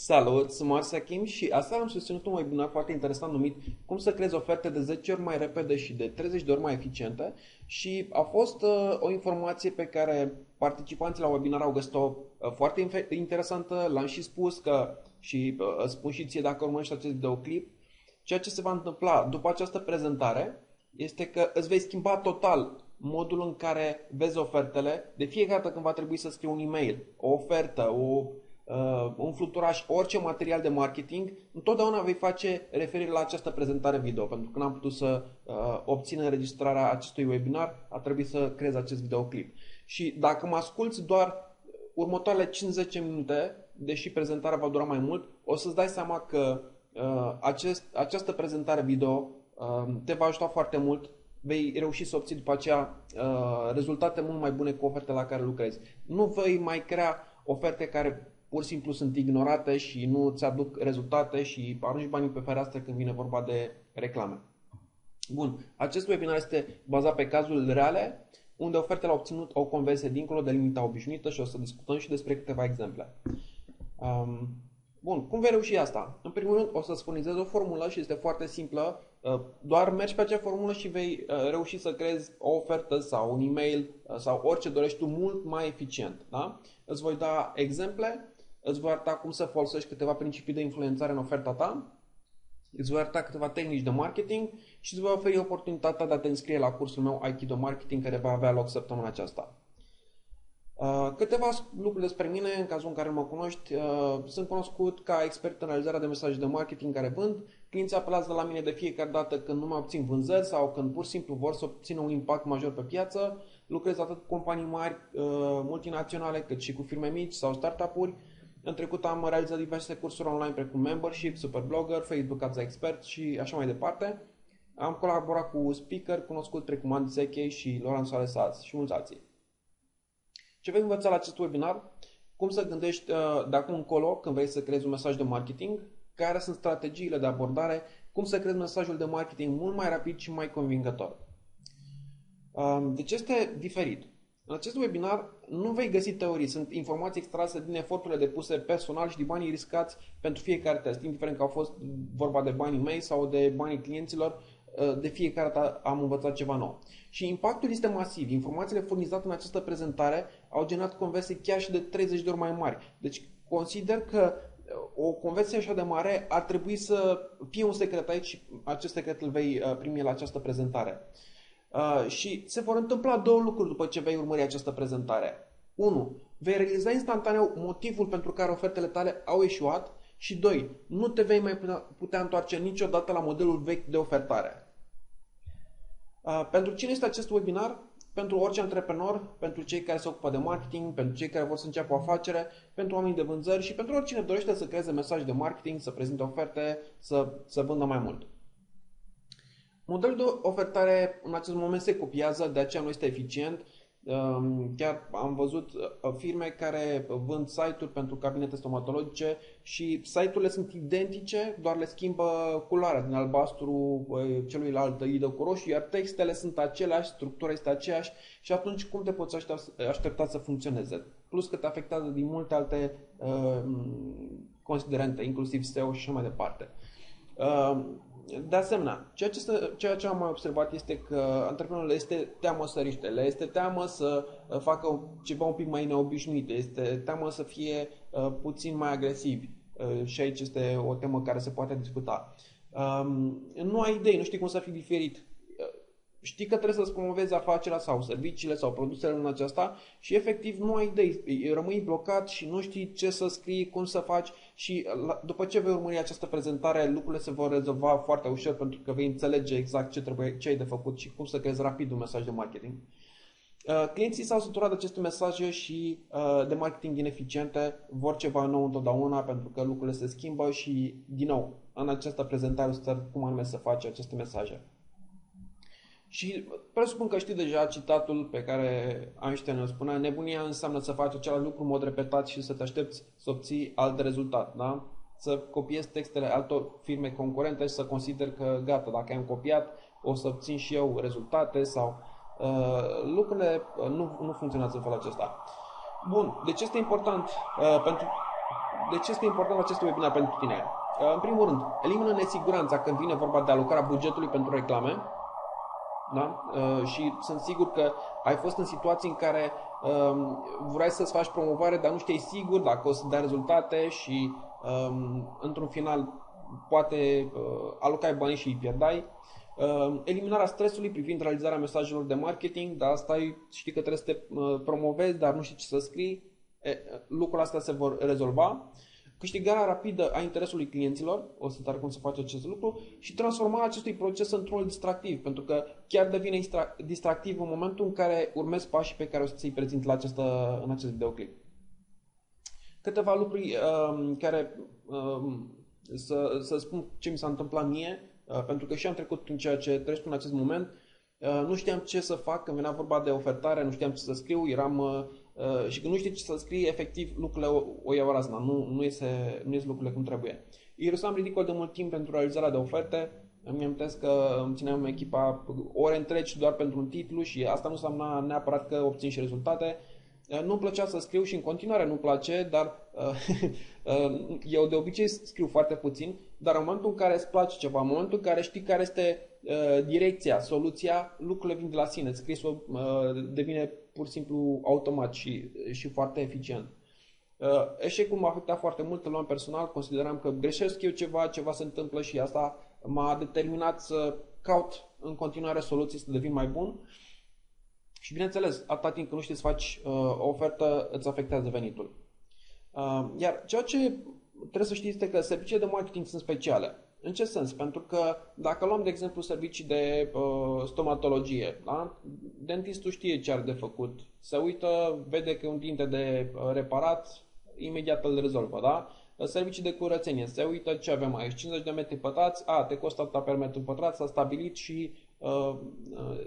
Salut, sunt Marcia Kim și astăzi am susținut un webinar foarte interesant numit Cum să creezi oferte de 10 ori mai repede și de 30 de ori mai eficiente. Și a fost uh, o informație pe care participanții la webinar au găsit-o uh, foarte interesantă, l-am și spus că și uh, spun și ție dacă urmărești acest videoclip, ceea ce se va întâmpla după această prezentare este că îți vei schimba total modul în care vezi ofertele. De fiecare dată când va trebui să scrii un e-mail, o ofertă, o uh, un fluturaș, orice material de marketing, întotdeauna vei face referire la această prezentare video, pentru că n-am putut să uh, obțin înregistrarea acestui webinar, a trebuit să creez acest videoclip. Și dacă mă asculți doar următoarele 5-10 minute, deși prezentarea va dura mai mult, o să-ți dai seama că uh, acest, această prezentare video uh, te va ajuta foarte mult vei reuși să obții după aceea uh, rezultate mult mai bune cu ofertele la care lucrezi. Nu vei mai crea oferte care pur și simplu sunt ignorate și nu îți aduc rezultate și arunci banii pe fereastră când vine vorba de reclame. Bun, acest webinar este bazat pe cazul reale, unde ofertele au obținut o conversie dincolo de limita obișnuită și o să discutăm și despre câteva exemple. Um, bun, cum vei reuși asta? În primul rând, o să-ți furnizez o formulă și este foarte simplă. Uh, doar mergi pe acea formulă și vei uh, reuși să creezi o ofertă sau un e-mail uh, sau orice dorești tu mult mai eficient. Da? Îți voi da exemple îți voi arăta cum să folosești câteva principii de influențare în oferta ta, îți voi arăta câteva tehnici de marketing și îți voi oferi oportunitatea de a te înscrie la cursul meu Aikido Marketing care va avea loc săptămâna aceasta. Uh, câteva lucruri despre mine, în cazul în care mă cunoști, uh, sunt cunoscut ca expert în realizarea de mesaje de marketing care vând. Clienții apelează la mine de fiecare dată când nu mai obțin vânzări sau când pur și simplu vor să obțină un impact major pe piață. Lucrez atât cu companii mari, uh, multinaționale, cât și cu firme mici sau startup-uri în trecut am realizat diverse cursuri online precum Membership, Superblogger, Facebook Ads Expert și așa mai departe. Am colaborat cu speaker cunoscut precum Andy Zechei și Laurent Salesaz și mulți alții. Ce vei învăța la acest webinar? Cum să gândești uh, de acum încolo când vrei să creezi un mesaj de marketing, care sunt strategiile de abordare, cum să creezi mesajul de marketing mult mai rapid și mai convingător. Uh, deci este diferit. În acest webinar nu vei găsi teorii, sunt informații extrase din eforturile depuse personal și din banii riscați pentru fiecare test, indiferent că au fost vorba de banii mei sau de banii clienților, ă, de fiecare dată am învățat ceva nou. Și impactul este masiv. Informațiile furnizate în această prezentare au generat conversii chiar și de 30 de ori mai mari. Deci consider că ă, o conversie așa de mare ar trebui să fie un secret aici și acest secret îl vei ă, primi la această prezentare. Uh, și se vor întâmpla două lucruri după ce vei urmări această prezentare. 1. Vei realiza instantaneu motivul pentru care ofertele tale au eșuat și 2. Nu te vei mai putea întoarce niciodată la modelul vechi de ofertare. Uh, pentru cine este acest webinar? Pentru orice antreprenor, pentru cei care se ocupă de marketing, pentru cei care vor să înceapă o afacere, pentru oameni de vânzări și pentru oricine dorește să creeze mesaje de marketing, să prezinte oferte, să, să vândă mai mult. Modelul de ofertare în acest moment se copiază, de aceea nu este eficient. Um, chiar am văzut uh, firme care vând site-uri pentru cabinete stomatologice și site-urile sunt identice, doar le schimbă culoarea din albastru uh, celuilalt idă cu roșu, iar textele sunt aceleași, structura este aceeași și atunci cum te poți aștepta să funcționeze? Plus că te afectează din multe alte uh, considerente, inclusiv SEO și așa mai departe. Uh, de asemenea, ceea ce, să, ceea ce am mai observat este că antreprenorilor este teamă să riște, le este teamă să uh, facă ceva un pic mai neobișnuit, este teamă să fie uh, puțin mai agresivi uh, și aici este o temă care se poate discuta. Um, nu ai idei, nu știi cum să fii diferit știi că trebuie să-ți promovezi afacerea sau serviciile sau produsele în aceasta și efectiv nu ai idei, rămâi blocat și nu știi ce să scrii, cum să faci și după ce vei urmări această prezentare, lucrurile se vor rezolva foarte ușor pentru că vei înțelege exact ce, trebuie, ce ai de făcut și cum să creezi rapid un mesaj de marketing. Uh, clienții s-au săturat de aceste mesaje și uh, de marketing ineficiente, vor ceva nou întotdeauna pentru că lucrurile se schimbă și, din nou, în această prezentare o să cum anume să faci aceste mesaje. Și presupun că știi deja citatul pe care Einstein îl spunea, nebunia înseamnă să faci același lucru în mod repetat și să te aștepți să obții alt rezultat, da? Să copiezi textele altor firme concurente și să consider că gata, dacă am copiat, o să obțin și eu rezultate sau uh, lucrurile uh, nu, nu funcționează în felul acesta. Bun, deci este important uh, pentru de ce este important acest webinar pentru tine? Uh, în primul rând, elimină nesiguranța când vine vorba de alocarea bugetului pentru reclame. Da? Uh, și sunt sigur că ai fost în situații în care um, vrei să-ți faci promovare, dar nu știi sigur dacă o să dea rezultate și um, într-un final poate uh, alocai bani și îi pierdai. Uh, eliminarea stresului privind realizarea mesajelor de marketing, dar asta știi că trebuie să te uh, promovezi, dar nu știi ce să scrii. E, lucrul astea se vor rezolva. Câștigarea rapidă a interesului clienților, o să te arăt cum să faci acest lucru, și transformarea acestui proces într-unul distractiv, pentru că chiar devine distractiv în momentul în care urmezi pașii pe care o să ți-i prezint la această, în acest videoclip. Câteva lucruri um, care um, să, să spun ce mi s-a întâmplat mie, uh, pentru că și am trecut prin ceea ce trăiesc în acest moment. Uh, nu știam ce să fac când venea vorba de ofertare, nu știam ce să scriu, eram uh, și când nu știi ce să scrii, efectiv lucrurile o, o iau razna, nu, nu, iese, nu ies lucrurile cum trebuie. Irusam ridicol de mult timp pentru realizarea de oferte, îmi amintesc că îmi țineam echipa ore întregi doar pentru un titlu și asta nu înseamnă neapărat că obțin și rezultate. Nu-mi plăcea să scriu și în continuare nu-mi place, dar uh, eu de obicei scriu foarte puțin, dar în momentul în care îți place ceva, în momentul în care știi care este uh, direcția, soluția, lucrurile vin de la sine. Scrisul uh, devine pur și simplu automat și, și foarte eficient. Eșecul m-a afectat foarte mult în luam personal, consideram că greșesc eu ceva, ceva se întâmplă și asta m-a determinat să caut în continuare soluții să devin mai bun. Și bineînțeles, atâta timp când nu știi să faci uh, o ofertă, îți afectează venitul. Uh, iar ceea ce trebuie să știi este că serviciile de marketing sunt speciale. În ce sens? Pentru că dacă luăm, de exemplu, servicii de uh, stomatologie, da? dentistul știe ce are de făcut. Se uită, vede că e un dinte de uh, reparat, imediat îl rezolvă, da? Servicii de curățenie, se uită ce avem aici, 50 de metri pătrați, a, te costă atâta per metru pătrat, s-a stabilit și uh, uh,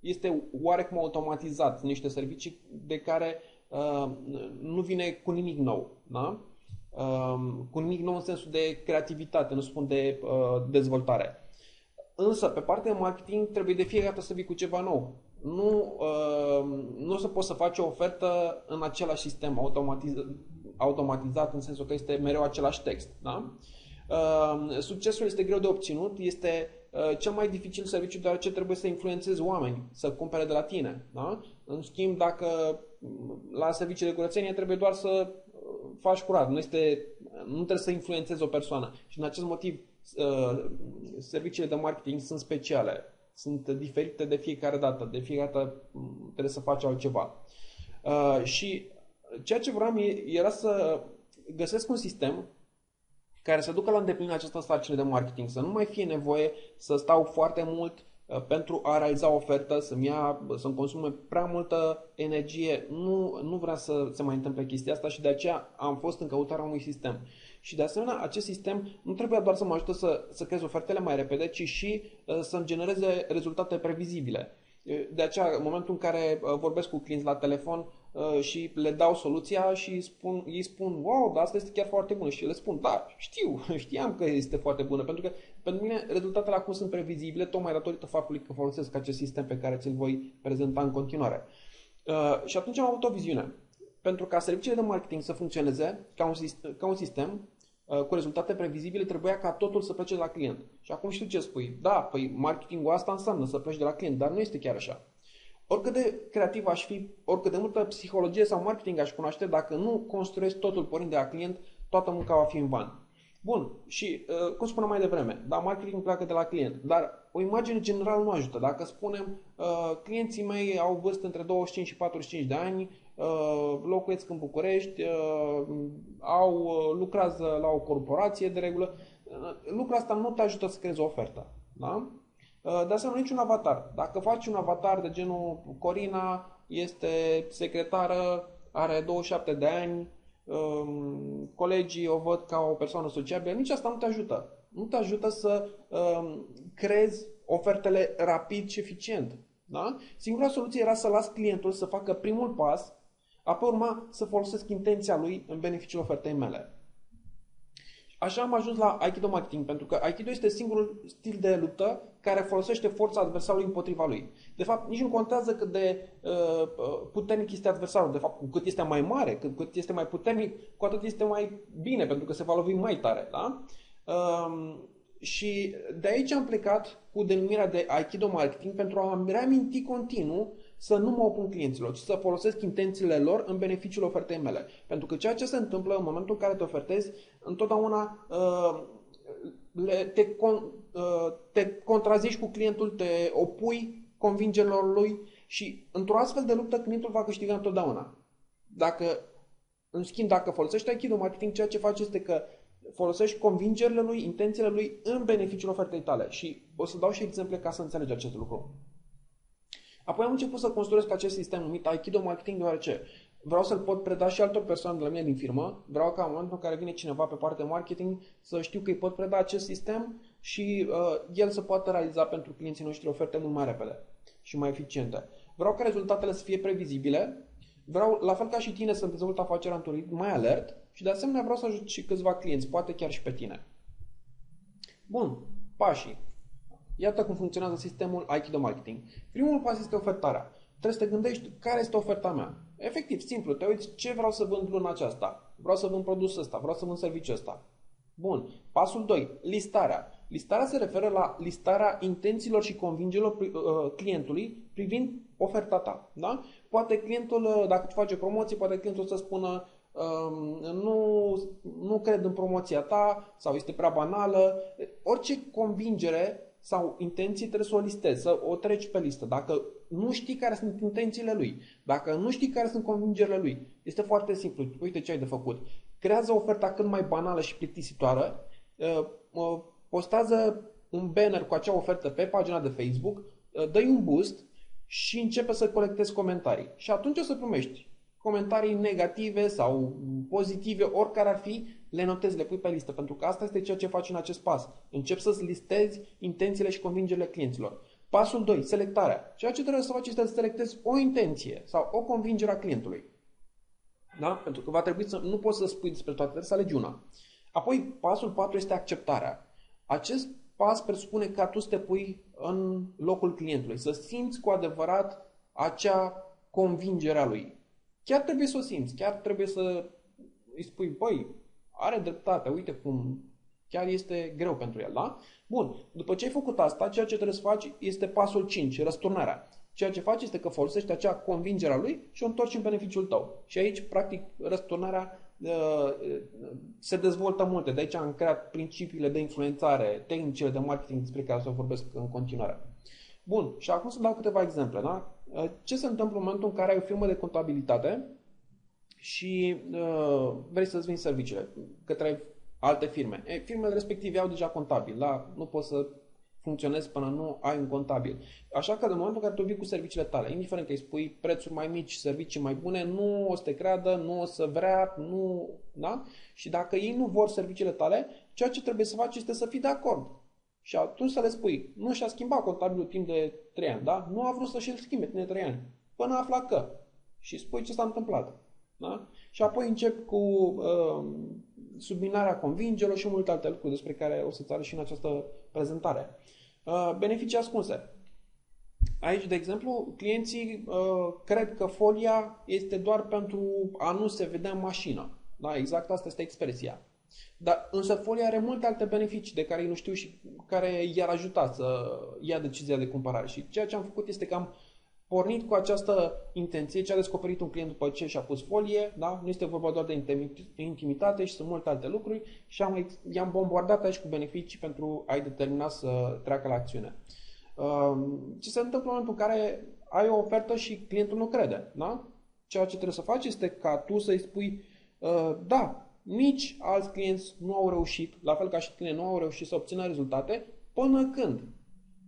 este oarecum automatizat, niște servicii de care uh, nu vine cu nimic nou. Da? Uh, cu nimic nou în sensul de creativitate, nu spun de uh, dezvoltare. Însă, pe partea de marketing, trebuie de fiecare dată să vii cu ceva nou. Nu, uh, nu o să poți să faci o ofertă în același sistem automatiz, automatizat, în sensul că este mereu același text. Da? Uh, succesul este greu de obținut, este Uh, cel mai dificil serviciu deoarece trebuie să influențezi oameni să cumpere de la tine. Da? În schimb, dacă mm, la servicii de curățenie trebuie doar să uh, faci curat, nu, este, nu trebuie să influențezi o persoană. Și în acest motiv uh, serviciile de marketing sunt speciale, sunt diferite de fiecare dată, de fiecare dată mm, trebuie să faci altceva. Și ceea ce vreau era să găsesc un sistem care să ducă la îndeplinire această sarcină de marketing, să nu mai fie nevoie să stau foarte mult uh, pentru a realiza o ofertă, să-mi, ia, să-mi consume prea multă energie. Nu, nu vreau să se mai întâmple chestia asta și de aceea am fost în căutarea unui sistem. Și de asemenea, acest sistem nu trebuie doar să mă ajute să, să creez ofertele mai repede, ci și uh, să-mi genereze rezultate previzibile. De aceea, în momentul în care uh, vorbesc cu clienți la telefon, Uh, și le dau soluția și spun, ei spun, wow, dar asta este chiar foarte bună. Și le spun, da, știu, știam că este foarte bună, pentru că pentru mine rezultatele acum sunt previzibile, tocmai datorită faptului că folosesc acest sistem pe care ți-l voi prezenta în continuare. Uh, și atunci am avut o viziune. Pentru ca serviciile de marketing să funcționeze ca un, sistem, ca un sistem uh, cu rezultate previzibile, trebuia ca totul să plece de la client. Și acum știu ce spui. Da, păi marketingul asta înseamnă să pleci de la client, dar nu este chiar așa. Oricât de creativ aș fi, oricât de multă psihologie sau marketing aș cunoaște, dacă nu construiesc totul pornind de la client, toată munca va fi în van. Bun, și uh, cum spuneam mai devreme, da, marketing pleacă de la client, dar o imagine generală nu ajută. Dacă spunem, uh, clienții mei au vârstă între 25 și 45 de ani, uh, locuiesc în București, au, lucrează la o corporație de regulă, lucrul asta nu te ajută să creezi o ofertă. Da? Uh, de asemenea, niciun avatar. Dacă faci un avatar de genul Corina, este secretară, are 27 de ani, um, colegii o văd ca o persoană sociabilă, nici asta nu te ajută. Nu te ajută să um, creezi ofertele rapid și eficient. Da? Singura soluție era să las clientul să facă primul pas, apoi urma să folosesc intenția lui în beneficiul ofertei mele. Așa am ajuns la Aikido Marketing, pentru că Aikido este singurul stil de luptă care folosește forța adversarului împotriva lui. De fapt, nici nu contează cât de uh, uh puternic este adversarul. De fapt, cu cât este mai mare, cât, cât este mai puternic, cu atât este mai bine, pentru că se va lovi mai tare. Da? Uh, și de aici am plecat cu denumirea de Aikido Marketing pentru a reaminti continuu să nu mă opun clienților, ci să folosesc intențiile lor în beneficiul ofertei mele. Pentru că ceea ce se întâmplă în momentul în care te ofertezi, întotdeauna uh, le, te, con, uh, te contrazici cu clientul, te opui convingerilor lui și într-o astfel de luptă clientul va câștiga întotdeauna. Dacă, în schimb, dacă folosești Aikido Marketing, ceea ce faci este că folosești convingerile lui, intențiile lui în beneficiul ofertei tale. Și o să dau și exemple ca să înțelegi acest lucru. Apoi am început să construiesc acest sistem numit Aikido Marketing deoarece vreau să-l pot preda și altor persoane de la mine din firmă. Vreau ca în momentul în care vine cineva pe partea marketing să știu că îi pot preda acest sistem și uh, el să poată realiza pentru clienții noștri oferte mult mai repede și mai eficiente. Vreau ca rezultatele să fie previzibile, vreau, la fel ca și tine, să dezvolt afacerea într-un ritm mai alert și de asemenea vreau să ajut și câțiva clienți, poate chiar și pe tine. Bun, pașii. Iată cum funcționează sistemul Aikido Marketing. Primul pas este ofertarea. Trebuie să te gândești care este oferta mea. Efectiv, simplu, te uiți ce vreau să vând luna aceasta. Vreau să vând produsul ăsta, vreau să vând serviciul ăsta. Bun. Pasul 2. Listarea. Listarea se referă la listarea intențiilor și convingerilor uh, clientului privind oferta ta. Da? Poate clientul, uh, dacă tu face promoție, poate clientul să spună um, nu, nu cred în promoția ta sau este prea banală. Orice convingere sau intenții trebuie să o listezi, să o treci pe listă. Dacă nu știi care sunt intențiile lui, dacă nu știi care sunt convingerile lui, este foarte simplu. Uite ce ai de făcut. Creează oferta cât mai banală și plictisitoare, uh, postează un banner cu acea ofertă pe pagina de Facebook, uh, dă un boost și începe să colectezi comentarii. Și atunci o să primești comentarii negative sau pozitive, oricare ar fi, le notezi, le pui pe listă, pentru că asta este ceea ce faci în acest pas. Încep să-ți listezi intențiile și convingerile clienților. Pasul 2, selectarea. Ceea ce trebuie să faci este să selectezi o intenție sau o convingere a clientului. Da? Pentru că va trebui să, nu poți să spui despre toate, trebuie să alegi una. Apoi, pasul 4 este acceptarea. Acest pas presupune ca tu să te pui în locul clientului, să simți cu adevărat acea convingere a lui. Chiar trebuie să o simți, chiar trebuie să îi spui, băi, are dreptate, uite cum chiar este greu pentru el, da? Bun, după ce ai făcut asta, ceea ce trebuie să faci este pasul 5, răsturnarea. Ceea ce faci este că folosești acea convingere a lui și o întorci în beneficiul tău. Și aici, practic, răsturnarea uh, se dezvoltă multe. De aici am creat principiile de influențare, tehnicile de marketing despre care o să vorbesc în continuare. Bun, și acum să dau câteva exemple. Da? Uh, ce se întâmplă în momentul în care ai o firmă de contabilitate și uh, vrei să-ți vinzi serviciile către alte firme. E, firmele respective au deja contabil, da? nu poți să funcționezi până nu ai un contabil. Așa că în momentul în care tu vii cu serviciile tale, indiferent că îi spui prețuri mai mici, servicii mai bune, nu o să te creadă, nu o să vrea, nu, da? Și dacă ei nu vor serviciile tale, ceea ce trebuie să faci este să fii de acord. Și atunci să le spui, nu și-a schimbat contabilul timp de 3 ani, da? Nu a vrut să-și schimbe timp de 3 ani. Până afla că. Și spui ce s-a întâmplat. Da? Și apoi încep cu uh, subminarea convingerilor și multe alte lucruri despre care o să-ți arăt și în această prezentare. Uh, beneficii ascunse. Aici, de exemplu, clienții uh, cred că folia este doar pentru a nu se vedea în mașină. Da, exact asta este expresia. Dar însă folia are multe alte beneficii de care ei nu știu și care i-ar ajuta să ia decizia de cumpărare. Și ceea ce am făcut este că am pornit cu această intenție, ce a descoperit un client după ce și-a pus folie, da? nu este vorba doar de intimitate și sunt multe alte lucruri și am, i-am bombardat aici cu beneficii pentru a-i determina să treacă la acțiune. Um, ce se întâmplă în momentul în care ai o ofertă și clientul nu crede? Da? Ceea ce trebuie să faci este ca tu să-i spui uh, da, nici alți clienți nu au reușit, la fel ca și tine, nu au reușit să obțină rezultate până când?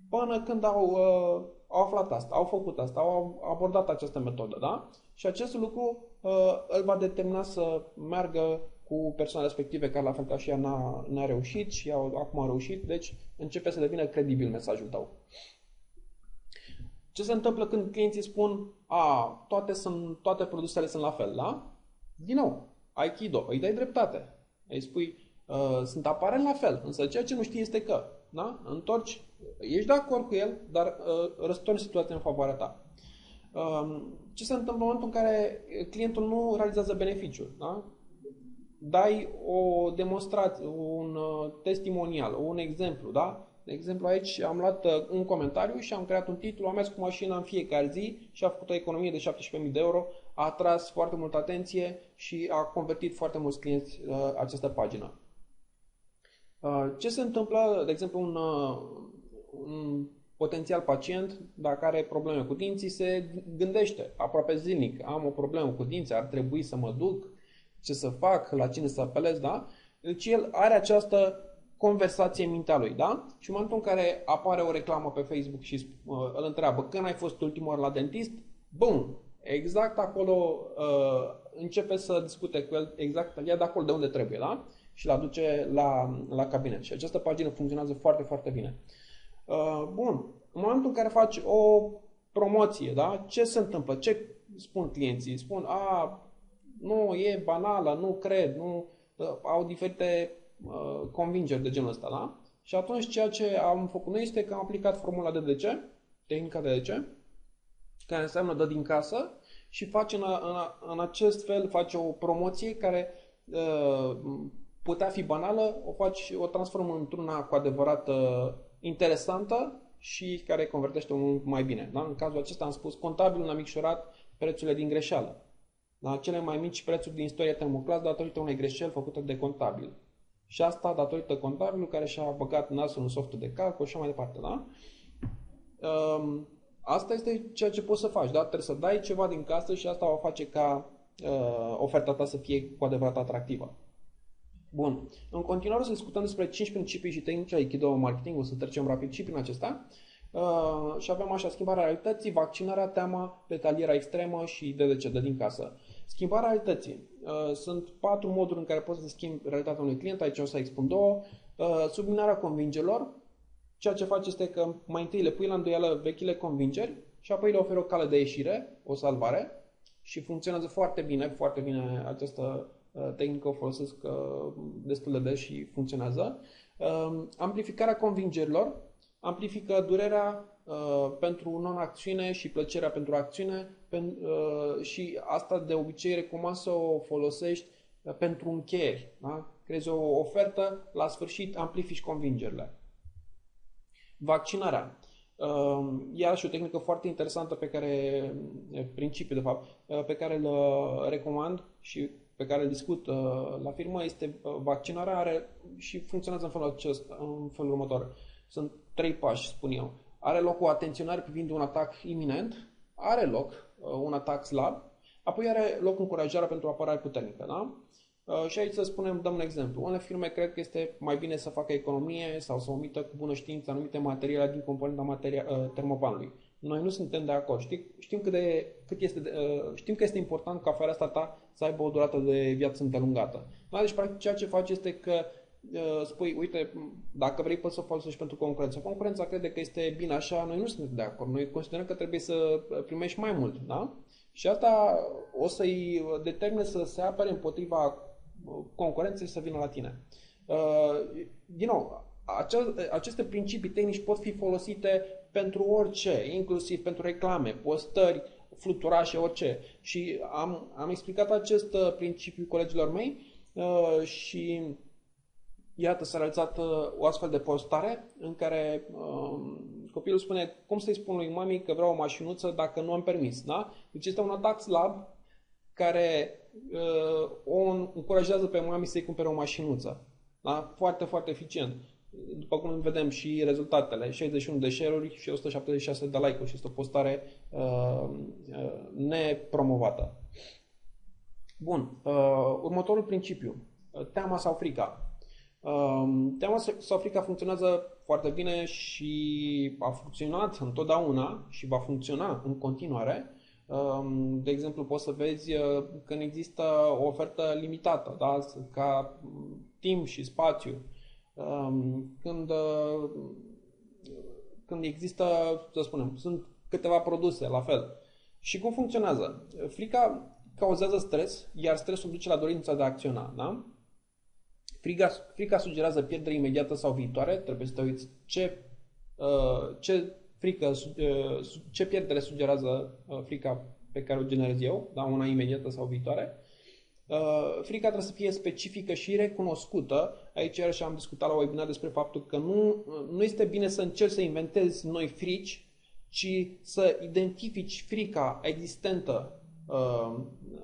Până când au, uh, au aflat asta, au făcut asta, au abordat această metodă, da? Și acest lucru uh, îl va determina să meargă cu persoana respective care la fel ca și ea n-a, n-a reușit și au, acum a reușit, deci începe să devină credibil mesajul tău. Ce se întâmplă când clienții spun, a, toate, sunt, toate produsele sunt la fel, da? Din nou, Aikido, îi dai dreptate. Îi spui, Uh, sunt aparent la fel, însă ceea ce nu știi este că, da? Întorci, ești de acord cu el, dar uh, răstorni situația în favoarea ta. Uh, ce se întâmplă în momentul în care clientul nu realizează beneficiul, da? Dai o demonstrație, un uh, testimonial, un exemplu, da? De exemplu, aici am luat uh, un comentariu și am creat un titlu, am mers cu mașina în fiecare zi și a făcut o economie de 17.000 de euro, a atras foarte multă atenție și a convertit foarte mulți clienți uh, această pagină. Uh, ce se întâmplă, de exemplu, un, uh, un potențial pacient, dacă are probleme cu dinții, se gândește aproape zilnic, am o problemă cu dinții, ar trebui să mă duc, ce să fac, la cine să apelez, da? Deci el are această conversație în mintea lui, da? Și în momentul în care apare o reclamă pe Facebook și uh, îl întreabă când ai fost ultima oară la dentist, bum, exact acolo uh, începe să discute cu el, exact, ia de acolo de unde trebuie, da? Și îl aduce la, la cabinet. Și această pagină funcționează foarte, foarte bine. Uh, bun, în momentul în care faci o promoție, da? Ce se întâmplă? Ce spun clienții? Spun, a, nu, e banală, nu cred, nu, uh, au diferite Uh, convingeri de genul ăsta, da? Și atunci ceea ce am făcut noi este că am aplicat formula de DC, tehnica de DC, care înseamnă dă din casă și face în, în, în acest fel face o promoție care uh, putea fi banală, o faci, o transformă într-una cu adevărat uh, interesantă și care convertește mult mai bine. Da? În cazul acesta am spus, contabilul a micșorat prețurile din greșeală. La cele mai mici prețuri din istoria termoclas datorită unei greșeli făcute de contabil. Și asta datorită contabilului care și-a băgat nasul în softul de calcul și așa mai departe, da? Um, asta este ceea ce poți să faci, da? Trebuie să dai ceva din casă și asta va face ca uh, oferta ta să fie cu adevărat atractivă. Bun. În continuare să discutăm despre 5 principii și tehnici Aikido marketing. O să trecem rapid și prin acesta. Uh, și avem așa schimbarea realității, vaccinarea, teama, detalierea extremă și DDC, de din casă. Schimbarea realității. Uh, sunt patru moduri în care poți să schimbi realitatea unui client, aici o să expun două. Uh, subminarea convingerilor. Ceea ce faci este că mai întâi le pui la îndoială vechile convingeri și apoi le oferi o cale de ieșire, o salvare și funcționează foarte bine, foarte bine această uh, tehnică o folosesc destul de des și funcționează. Amplificarea convingerilor amplifică durerea uh, pentru non-acțiune și plăcerea pentru acțiune pen, uh, și asta de obicei recomand să o folosești uh, pentru încheieri. Da? Crezi o ofertă, la sfârșit amplifici convingerile. Vaccinarea. Uh, iarăși o tehnică foarte interesantă pe care, principiu de fapt, uh, pe care îl uh, recomand și pe care îl discut la firmă este vaccinarea are și funcționează în felul, acest, în felul următor. Sunt trei pași, spun eu. Are loc o atenționare privind un atac iminent, are loc uh, un atac slab, apoi are loc încurajarea pentru o apărare puternică. Da? Uh, și aici să spunem, dăm un exemplu. Unele firme cred că este mai bine să facă economie sau să omită cu bună știință anumite materiale din componenta materia, uh, termobanului. Noi nu suntem de acord. Știm, știm, cât de, cât este de, știm că este important ca afaria asta ta să aibă o durată de viață îndelungată. Da? Deci, practic, ceea ce faci este că Uh, spui, uite, dacă vrei poți să o folosești pentru concurență. Concurența crede că este bine așa, noi nu suntem de acord. Noi considerăm că trebuie să primești mai mult, da? Și asta o să-i determine să se apere împotriva concurenței și să vină la tine. Uh, din nou, aceste principii tehnici pot fi folosite pentru orice, inclusiv pentru reclame, postări, fluturașe, orice. Și am, am explicat acest uh, principiu colegilor mei și Iată, s-a realizat uh, o astfel de postare în care uh, copilul spune cum să-i spun lui mami că vreau o mașinuță dacă nu am permis. Da? Deci este un atac slab care uh, o încurajează pe mami să-i cumpere o mașinuță. Da? Foarte, foarte eficient. După cum vedem și rezultatele, 61 de share-uri și 176 de like-uri și este o postare uh, uh, nepromovată. Bun, uh, următorul principiu, uh, teama sau frica. Um, tema South Africa funcționează foarte bine și a funcționat întotdeauna și va funcționa în continuare. Um, de exemplu, poți să vezi uh, când există o ofertă limitată, da? ca timp și spațiu. Um, când, uh, când există, să spunem, sunt câteva produse la fel. Și cum funcționează? Frica cauzează stres, iar stresul duce la dorința de a acționa. Da? frica, frica sugerează pierdere imediată sau viitoare, trebuie să te uiți ce, uh, ce frică, uh, ce pierdere sugerează uh, frica pe care o generez eu, da, una imediată sau viitoare. Uh, frica trebuie să fie specifică și recunoscută. Aici iarăși am discutat la webinar despre faptul că nu, nu este bine să încerci să inventezi noi frici, ci să identifici frica existentă uh,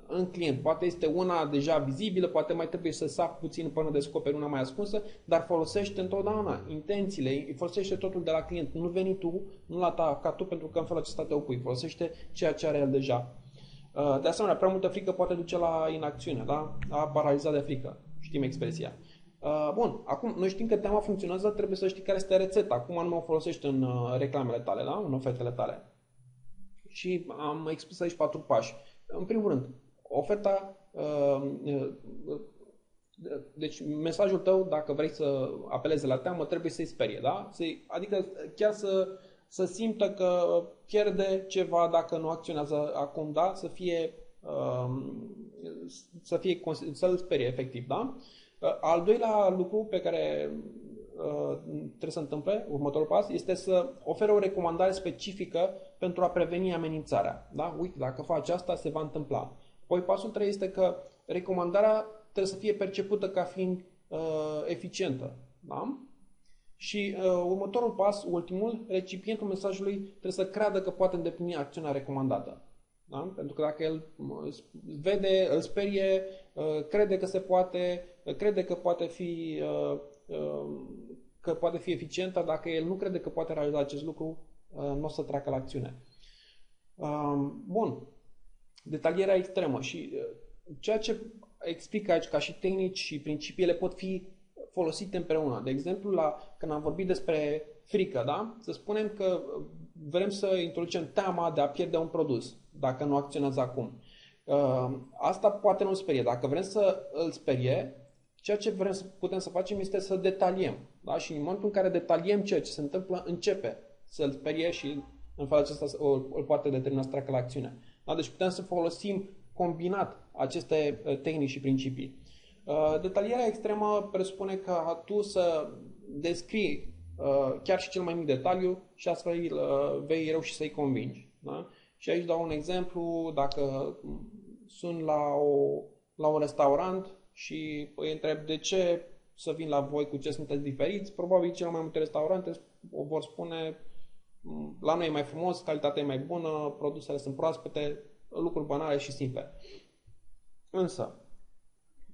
în client. Poate este una deja vizibilă, poate mai trebuie să sap puțin până descoperi una mai ascunsă, dar folosește întotdeauna intențiile, folosește totul de la client. Nu veni tu, nu la ta ca tu, pentru că în felul acesta te opui. Folosește ceea ce are el deja. Uh, de asemenea, prea multă frică poate duce la inacțiune, da? a paraliza de frică. Știm expresia. Uh, bun, acum noi știm că teama funcționează, trebuie să știi care este rețeta, cum anume o folosești în uh, reclamele tale, da? în ofertele tale. Și am expus aici patru pași. În primul rând, oferta, deci mesajul tău, dacă vrei să apelezi la teamă, trebuie să-i sperie, da? Adică chiar să să simtă că pierde ceva dacă nu acționează acum, da? Să fie, um, să fie, să-l sperie efectiv, da? Uh, al doilea lucru pe care uh, trebuie să întâmple, următorul pas, este să ofere o recomandare specifică pentru a preveni amenințarea. Da? Uite, dacă faci asta, se va întâmpla. Apoi pasul 3 este că recomandarea trebuie să fie percepută ca fiind uh, eficientă. Da? Și uh, următorul pas, ultimul, recipientul mesajului trebuie să creadă că poate îndeplini acțiunea recomandată. Da? Pentru că dacă el vede, îl sperie, uh, crede că se poate, uh, crede că poate fi uh, uh, că poate fi eficientă, dacă el nu crede că poate realiza acest lucru, uh, nu o să treacă la acțiune. Um, bun. Detalierea extremă și uh, ceea ce explic aici ca și tehnici și principiile pot fi folosite împreună. De exemplu, la, când am vorbit despre frică, da? să spunem că vrem să introducem teama de a pierde un produs dacă nu acționează acum. Uh, asta poate nu sperie. Dacă vrem să îl sperie, ceea ce vrem să putem să facem este să detaliem. Da? Și în momentul în care detaliem ceea ce se întâmplă, începe să-l sperie și în felul acesta îl poate determina să treacă la acțiune. Da? Deci putem să folosim combinat aceste uh, tehnici și principii. Uh, detalierea extremă presupune că tu să descrii uh, chiar și cel mai mic detaliu și astfel uh, vei reuși să-i convingi. Da? Și aici dau un exemplu, dacă sunt la, o, la un restaurant și îi întreb de ce să vin la voi, cu ce sunteți diferiți, probabil cele mai multe restaurante o vor spune mm, la noi e mai frumos, calitatea e mai bună, produsele sunt proaspete, lucruri banale și simple. Însă,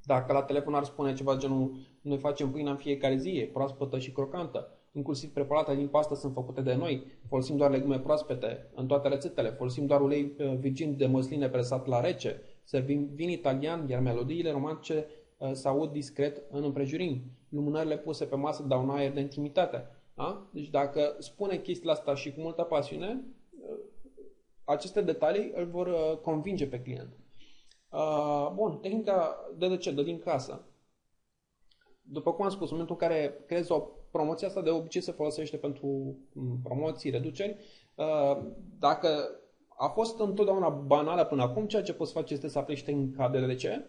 dacă la telefon ar spune ceva genul noi facem pâine în fiecare zi, e proaspătă și crocantă, inclusiv preparate din pastă sunt făcute de noi, folosim doar legume proaspete în toate rețetele, folosim doar ulei uh, virgin de măsline presat la rece, servim vin italian, iar melodiile romantice uh, se aud discret în împrejurim. Lumânările puse pe masă dau un aer de intimitate. Da? Deci dacă spune chestiile astea și cu multă pasiune, uh, aceste detalii îl vor convinge pe client. Uh, bun, tehnica de ce? De din casă. După cum am spus, în momentul în care creezi o promoție, asta de obicei se folosește pentru mm, promoții, reduceri. Uh, dacă a fost întotdeauna banală până acum, ceea ce poți face este să aplici tehnica de ce?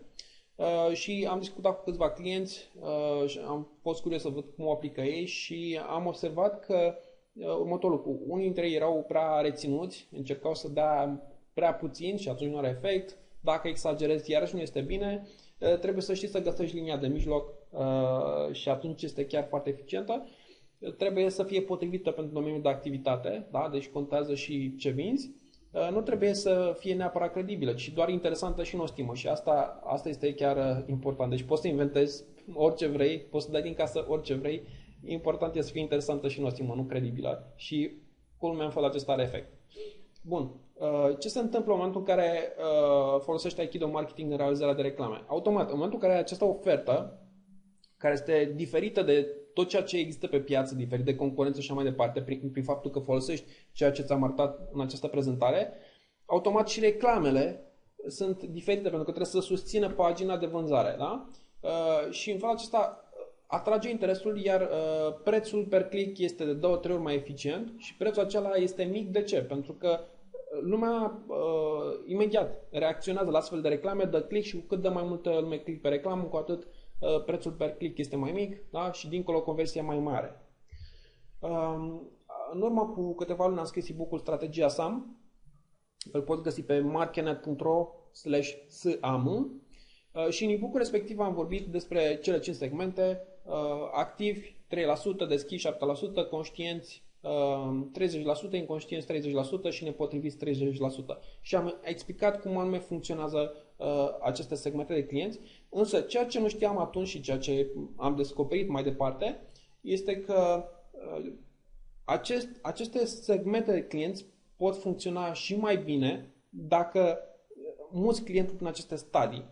Uh, și am discutat cu câțiva clienți uh, și am fost curios să văd cum o aplică ei și am observat că uh, următorul lucru, unii dintre ei erau prea reținuți, încercau să dea prea puțin și atunci nu are efect, dacă exagerezi, iarăși nu este bine. Trebuie să știi să găsești linia de mijloc și atunci este chiar foarte eficientă. Trebuie să fie potrivită pentru domeniul de activitate, da? deci contează și ce vinzi. Nu trebuie să fie neapărat credibilă, ci doar interesantă și nostimă și asta, asta este chiar important. Deci poți să inventezi orice vrei, poți să dai din casă orice vrei, important este să fie interesantă și nostimă, nu credibilă. Și culmea în felul acesta are efect. Bun. Uh, ce se întâmplă în momentul în care uh, folosește Aikido Marketing în realizarea de reclame? Automat, în momentul în care această ofertă, care este diferită de tot ceea ce există pe piață, diferit de concurență și așa mai departe, prin, prin faptul că folosești ceea ce ți-am arătat în această prezentare, automat și reclamele sunt diferite pentru că trebuie să susțină pagina de vânzare. Da? Uh, și în felul acesta atrage interesul, iar uh, prețul per click este de două, trei ori mai eficient și prețul acela este mic. De ce? Pentru că lumea uh, imediat reacționează la astfel de reclame, dă click și cu cât dă mai multă lume click pe reclamă, cu atât uh, prețul per click este mai mic da? și dincolo conversia mai mare. Um, în urmă cu câteva luni am scris e-book-ul Strategia SAM. Îl poți găsi pe markenet.ro slash sam și în e-book respectiv am vorbit despre cele 5 segmente, activi 3%, deschiși 7%, conștienți 30%, inconștienți 30% și nepotriviți 30%. Și am explicat cum anume funcționează uh, aceste segmente de clienți, însă ceea ce nu știam atunci și ceea ce am descoperit mai departe este că uh, acest, aceste segmente de clienți pot funcționa și mai bine dacă mulți clienți în aceste stadii.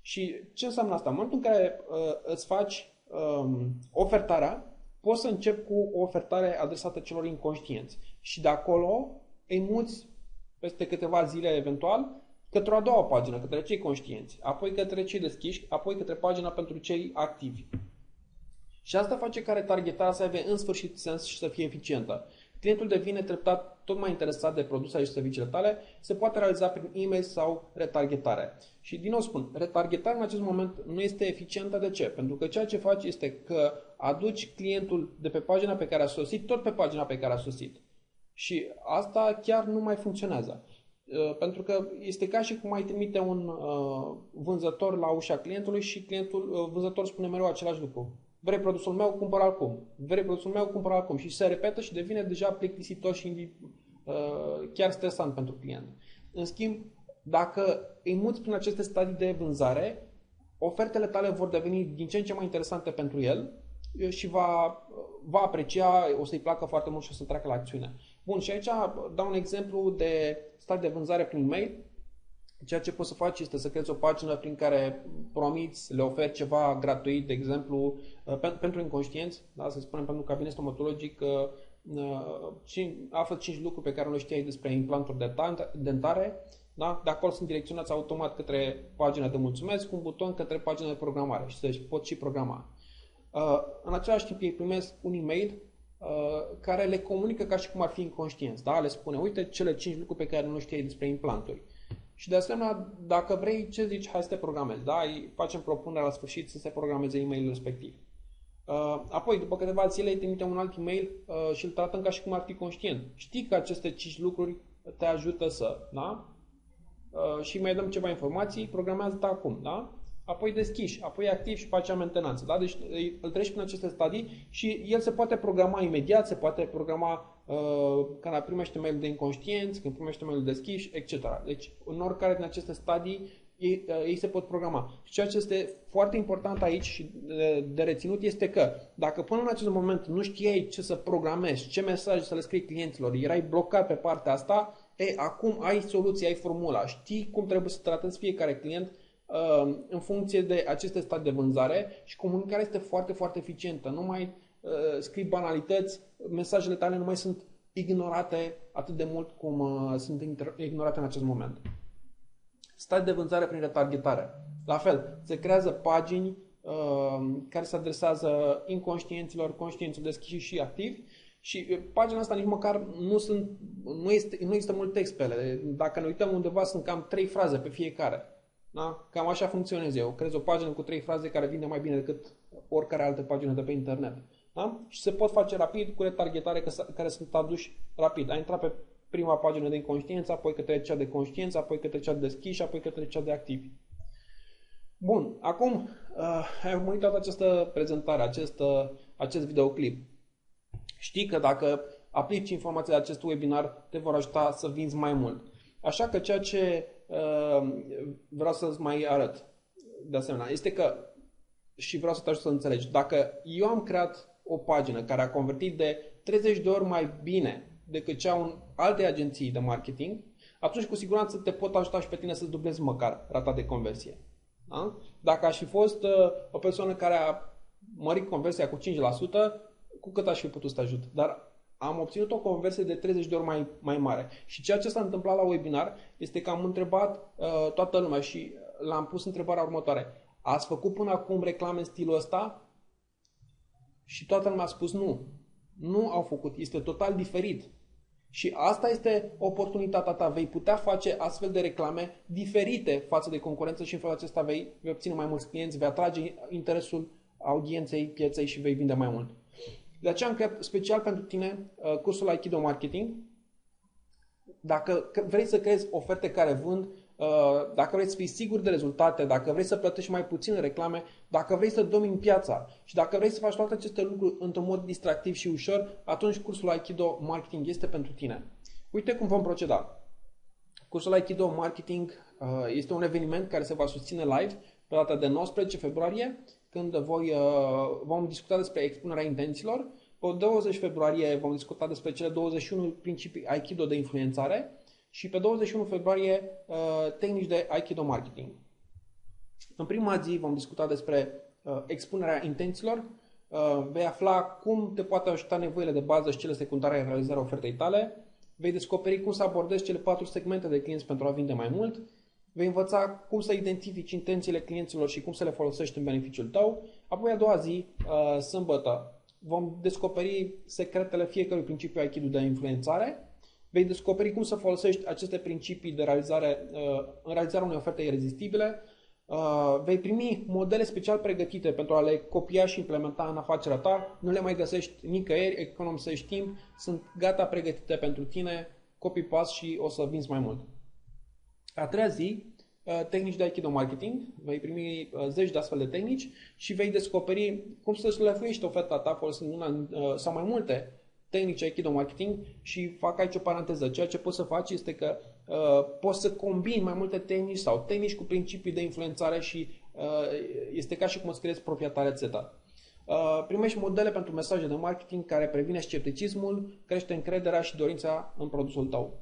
Și ce înseamnă asta? În momentul în care uh, îți faci um, ofertarea, poți să începi cu o ofertare adresată celor inconștienți și de acolo îi muți peste câteva zile eventual către o a doua pagină, către cei conștienți, apoi către cei deschiși, apoi către pagina pentru cei activi. Și asta face ca retargetarea să aibă în sfârșit sens și să fie eficientă. Clientul devine treptat tot mai interesat de produsele și serviciile tale, se poate realiza prin e-mail sau retargetare. Și din nou spun, retargetarea în acest moment nu este eficientă. De ce? Pentru că ceea ce faci este că aduci clientul de pe pagina pe care a sosit, tot pe pagina pe care a sosit. Și asta chiar nu mai funcționează. Uh, pentru că este ca și cum ai trimite un uh, vânzător la ușa clientului și clientul, uh, vânzător spune mereu același lucru. Vrei produsul meu, cumpăr acum. Vrei produsul meu, cumpăr acum. Și se repetă și devine deja plictisitor și uh, chiar stresant pentru client. În schimb, dacă îi muți prin aceste stadii de vânzare, ofertele tale vor deveni din ce în ce mai interesante pentru el și va, va aprecia, o să-i placă foarte mult și o să treacă la acțiune. Bun, și aici dau un exemplu de stadiu de vânzare prin mail. Ceea ce poți să faci este să creezi o pagină prin care promiți, le oferi ceva gratuit, de exemplu, uh, pentru inconștienți, da? să spunem pentru cabinet stomatologic, uh, află 5 lucruri pe care nu le știai despre implanturi dentare, da? de acolo sunt direcționați automat către pagina de mulțumesc cu un buton către pagina de programare și deci pot și programa. Uh, în același timp ei primesc un e-mail care le comunică ca și cum ar fi inconștienți. Da? Le spune, uite cele 5 lucruri pe care nu știai despre implanturi. Și de asemenea, dacă vrei, ce zici, hai să te programezi, da? Facem propunerea la sfârșit să se programeze e-mailul respectiv. Uh, apoi, după câteva zile, îi trimite un alt e-mail uh, și îl tratăm ca și cum ar fi conștient. Știi că aceste 5 lucruri te ajută să, da? Uh, și mai dăm ceva informații, programează-te acum, da? Apoi deschiși, apoi activ și face mentenanță. Da? Deci îl treci prin aceste stadii și el se poate programa imediat, se poate programa uh, când primește mail de inconștienți, când primește mail de deschiși, etc. Deci în oricare din aceste stadii ei, uh, ei se pot programa. Și ceea ce este foarte important aici și de, de reținut este că dacă până în acest moment nu știai ce să programezi, ce mesaj să le scrii clienților, erai blocat pe partea asta, e, acum ai soluția, ai formula, știi cum trebuie să tratezi fiecare client Uh, în funcție de aceste stadii de vânzare și comunicarea este foarte, foarte eficientă. Nu mai uh, scrii banalități, mesajele tale nu mai sunt ignorate atât de mult cum uh, sunt ignorate în acest moment. Stadii de vânzare prin retargetare. La fel, se creează pagini care se adresează inconștienților, conștienților deschiși și activi și pagina asta nici măcar nu, sunt, nu, este, nu există mult text pe ele. Dacă ne uităm undeva, sunt cam trei fraze pe fiecare. Da? Cam așa funcționez eu. Crez o pagină cu trei fraze care vine mai bine decât oricare altă pagină de pe internet. Da? Și se pot face rapid cu retargetare care sunt aduși rapid. Ai intrat pe prima pagină de inconștiență, apoi către cea de conștiință, apoi către cea de deschis apoi către cea de activ. Bun, acum uh, ai urmărit toată această prezentare, acest, uh, acest videoclip. Știi că dacă aplici informațiile de acest webinar, te vor ajuta să vinzi mai mult. Așa că ceea ce Ehm, vreau să-ți mai arăt de asemenea, este că și vreau să te ajut să înțelegi. Dacă eu am creat o pagină care a convertit de 30 de ori mai bine decât cea în alte agenții de marketing, atunci cu siguranță te pot ajuta și pe tine să-ți dublezi măcar rata de conversie. Da? Dacă aș fi fost uh, o persoană care a mărit conversia cu 5%, cu cât aș fi putut să te ajut? Dar am obținut o conversie de 30 de ori mai, mai mare. Și ceea ce s-a întâmplat la webinar este că am întrebat uh, toată lumea și l-am pus întrebarea următoare. Ați făcut până acum reclame în stilul ăsta? Și toată lumea a spus nu. Nu au făcut. Este total diferit. Și asta este oportunitatea ta. Vei putea face astfel de reclame diferite față de concurență și în felul acesta vei, vei obține mai mulți clienți, vei atrage interesul audienței, pieței și vei vinde mai mult. De aceea am creat special pentru tine uh, cursul Aikido Marketing. Dacă vrei să creezi oferte care vând, uh, dacă vrei să fii sigur de rezultate, dacă vrei să plătești mai puțin reclame, dacă vrei să domini piața și dacă vrei să faci toate aceste lucruri într-un mod distractiv și ușor, atunci cursul Aikido Marketing este pentru tine. Uite cum vom proceda. Cursul Aikido Marketing uh, este un eveniment care se va susține live pe data de 19 februarie când voi, uh, vom discuta despre expunerea intențiilor. Pe 20 februarie vom discuta despre cele 21 principii Aikido de influențare și pe 21 februarie uh, tehnici de Aikido marketing. În prima zi vom discuta despre uh, expunerea intențiilor, vei afla cum te poate ajuta nevoile de bază și cele secundare în realizarea ofertei tale, vei descoperi cum să abordezi cele patru segmente de clienți pentru a vinde mai mult, Vei învăța cum să identifici intențiile clienților și cum să le folosești în beneficiul tău. Apoi a doua zi, uh, sâmbătă, vom descoperi secretele fiecărui principiu Aikido de influențare. Vei descoperi cum să folosești aceste principii de realizare uh, în realizarea unei oferte irezistibile. Uh, vei primi modele special pregătite pentru a le copia și implementa în afacerea ta. Nu le mai găsești nicăieri, economisești timp, sunt gata pregătite pentru tine, copy-paste și o să vinzi mai mult. A treia zi, uh, tehnici de Aikido Marketing, vei primi uh, zeci de astfel de tehnici și vei descoperi cum să șlefuiești oferta ta folosind una uh, sau mai multe tehnici Aikido Marketing și fac aici o paranteză. Ceea ce poți să faci este că uh, poți să combini mai multe tehnici sau tehnici cu principii de influențare și uh, este ca și cum îți creezi propria ta rețetă. Uh, primești modele pentru mesaje de marketing care previne scepticismul, crește încrederea și dorința în produsul tău.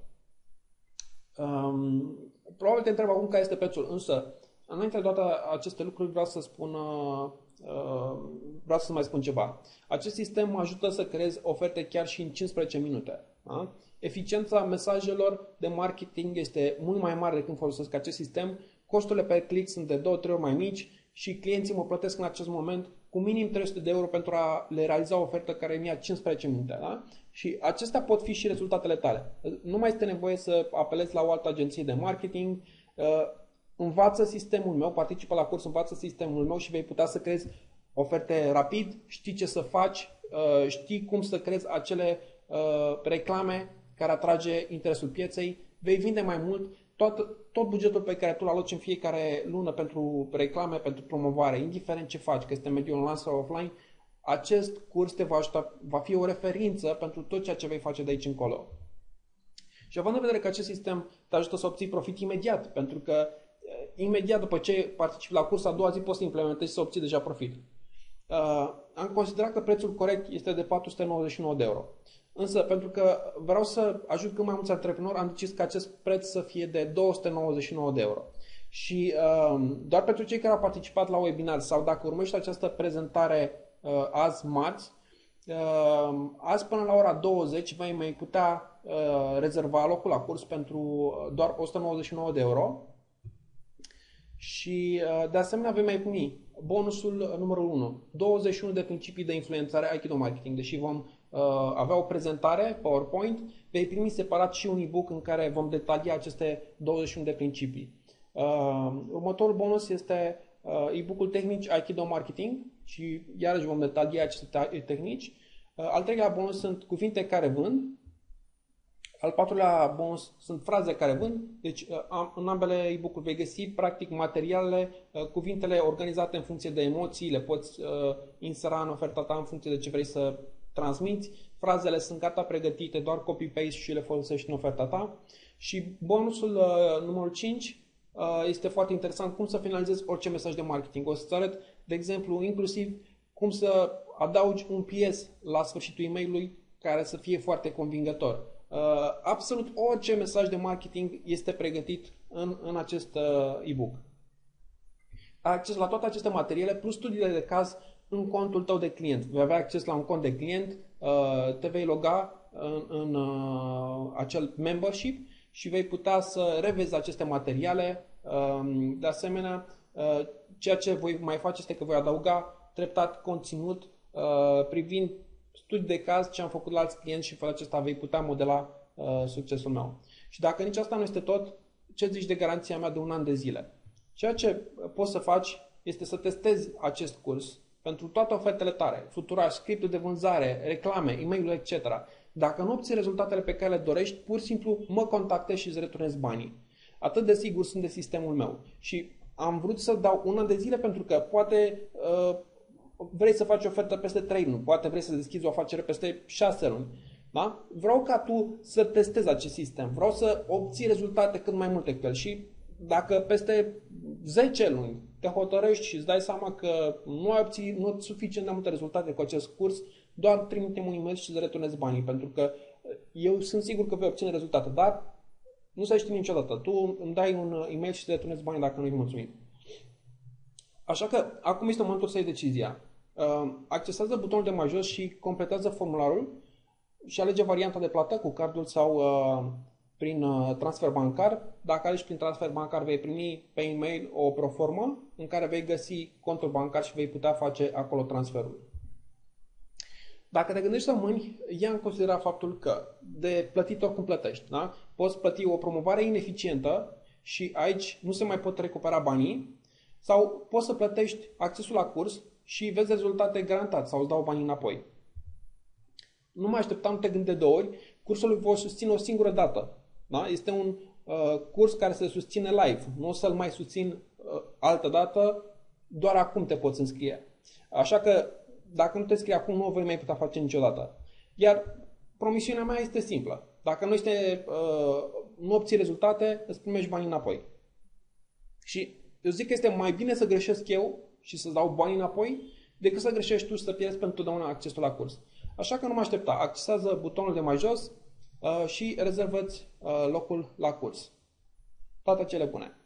Um, probabil te întreb acum care este prețul, însă înainte de toate aceste lucruri vreau să spun uh, uh, vreau să mai spun ceva. Acest sistem mă ajută să creez oferte chiar și în 15 minute. Da? Eficiența mesajelor de marketing este mult mai mare când folosesc acest sistem, costurile pe click sunt de 2-3 ori mai mici și clienții mă plătesc în acest moment cu minim 300 de euro pentru a le realiza o ofertă care mi-a 15 minute. Da? Și acestea pot fi și rezultatele tale. Nu mai este nevoie să apelezi la o altă agenție de marketing, uh, învață sistemul meu, participă la curs, învață sistemul meu și vei putea să creezi oferte rapid, știi ce să faci, uh, știi cum să creezi acele uh, reclame care atrage interesul pieței, vei vinde mai mult, tot, tot bugetul pe care tu îl aloci în fiecare lună pentru reclame, pentru promovare, indiferent ce faci, că este mediul online sau offline, acest curs te va ajuta, va fi o referință pentru tot ceea ce vei face de aici încolo. Și având în vedere că acest sistem te ajută să obții profit imediat, pentru că eh, imediat după ce participi la curs, a doua zi poți să implementezi și să obții deja profit. Uh, am considerat că prețul corect este de 499 de euro. Însă, pentru că vreau să ajut cât mai mulți antreprenori, am decis că acest preț să fie de 299 de euro. Și uh, doar pentru cei care au participat la webinar sau dacă urmărești această prezentare uh, azi marți, uh, azi până la ora 20 vei mai putea uh, rezerva locul la curs pentru uh, doar 199 de euro. Și uh, de asemenea vei mai primi bonusul numărul 1, 21 de principii de influențare Aikido Marketing, deși vom uh, avea o prezentare PowerPoint, vei primi separat și un e-book în care vom detalia aceste 21 de principii. Uh, următorul bonus este uh, e-bookul Tehnici Aikido Marketing și iarăși vom detalia aceste tehnici. Uh, al treilea bonus sunt cuvinte care vând. Al patrulea bonus sunt fraze care vând. Deci uh, în ambele e-book-uri vei găsi practic materialele, uh, cuvintele organizate în funcție de emoții, le poți insera în oferta ta în funcție de ce vrei să transmiți. Frazele sunt gata pregătite, doar copy-paste și le folosești în oferta ta. Și bonusul numărul 5 este foarte interesant cum să finalizezi orice mesaj de marketing. O să-ți arăt, de exemplu, inclusiv cum să adaugi un PS la sfârșitul e mail care să fie foarte convingător. Absolut orice mesaj de marketing este pregătit în, în acest e-book. Acces la toate aceste materiale plus studiile de caz în contul tău de client. Vei avea acces la un cont de client, te vei loga în, în acel membership și vei putea să revezi aceste materiale. De asemenea, ceea ce voi mai face este că voi adăuga treptat conținut privind studii de caz ce am făcut la alți clienți și felul acesta vei putea modela uh, succesul meu. Și dacă nici asta nu este tot, ce zici de garanția mea de un an de zile? Ceea ce poți să faci este să testezi acest curs pentru toate ofertele tale, futuraj, scriptul de vânzare, reclame, e mail etc. Dacă nu obții rezultatele pe care le dorești, pur și simplu mă contactezi și îți returnezi banii. Atât de sigur sunt de sistemul meu. Și am vrut să dau un an de zile pentru că poate uh, vrei să faci o ofertă peste 3 luni, poate vrei să deschizi o afacere peste 6 luni. Da? Vreau ca tu să testezi acest sistem, vreau să obții rezultate cât mai multe cu el și dacă peste 10 luni te hotărăști și îți dai seama că nu ai obținut suficient de multe rezultate cu acest curs, doar trimite un e-mail și îți returnezi banii, pentru că eu sunt sigur că vei obține rezultate, dar nu se știe niciodată. Tu îmi dai un e-mail și îți returnezi banii dacă nu-i mulțumit. Așa că acum este momentul să iei decizia. Uh, accesează butonul de mai jos și completează formularul și alege varianta de plată cu cardul sau uh, prin uh, transfer bancar. Dacă alegi prin transfer bancar, vei primi pe e-mail o proformă în care vei găsi contul bancar și vei putea face acolo transferul. Dacă te gândești să mâini, ia în considerare faptul că de plătit oricum plătești. Da? Poți plăti o promovare ineficientă și aici nu se mai pot recupera banii sau poți să plătești accesul la curs și vezi rezultate garantat sau îți dau banii înapoi. Nu mai așteptam, nu te gândi de două ori, cursul îl voi susține o singură dată. Da? Este un uh, curs care se susține live. Nu o să-l mai susțin uh, altă dată, doar acum te poți înscrie. Așa că dacă nu te scrii acum, nu o vei mai putea face niciodată. Iar promisiunea mea este simplă. Dacă nu, este, uh, nu obții rezultate, îți primești banii înapoi. Și eu zic că este mai bine să greșesc eu și să dau banii înapoi, decât să greșești tu și să pierzi pentru totdeauna accesul la curs. Așa că nu mă aștepta. Accesează butonul de mai jos uh, și rezervă uh, locul la curs. Toate cele bune!